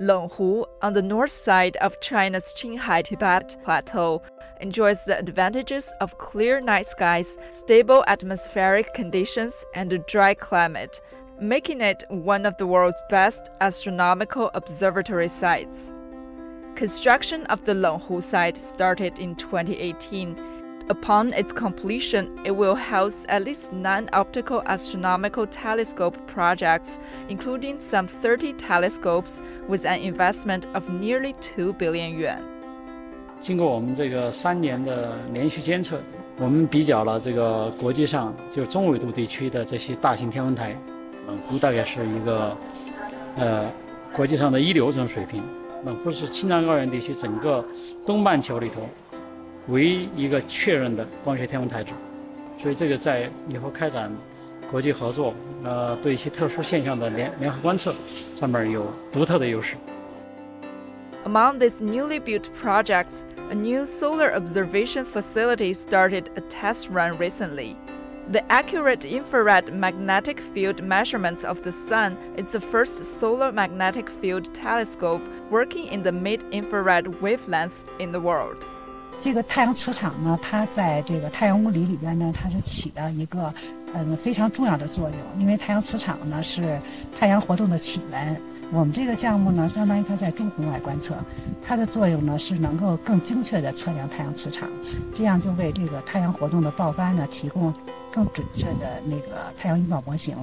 Lenghu, on the north side of China's Qinghai Tibet Plateau, enjoys the advantages of clear night skies, stable atmospheric conditions, and a dry climate, making it one of the world's best astronomical observatory sites. Construction of the Lenghu site started in 2018. Upon its completion, it will house at least nine optical astronomical telescope projects, including some 30 telescopes with an investment of nearly 2 billion yuan. 经过我们这个三年的连续监测，我们比较了这个国际上就中纬度地区的这些大型天文台，冷湖大概是一个呃国际上的一流这种水平。冷湖是青藏高原地区整个东半球里头 唯一一个确认的光学天文台址，所以这个在以后开展国际合作，呃，对一些特殊现象的联联合观测上面有独特的优势。Among these newly built projects, a new solar observation facility started a test run recently. The accurate infrared magnetic field measurements of the Sun is the first solar magnetic field telescope working in the mid infrared wavelengths in the world. 这个太阳磁场呢，它在这个太阳物理里边呢，它是起到一个嗯非常重要的作用。因为太阳磁场呢是太阳活动的起源。我们这个项目呢，相当于它在中红外观测，它的作用呢是能够更精确的测量太阳磁场，这样就为这个太阳活动的爆发呢提供更准确的那个太阳预报模型。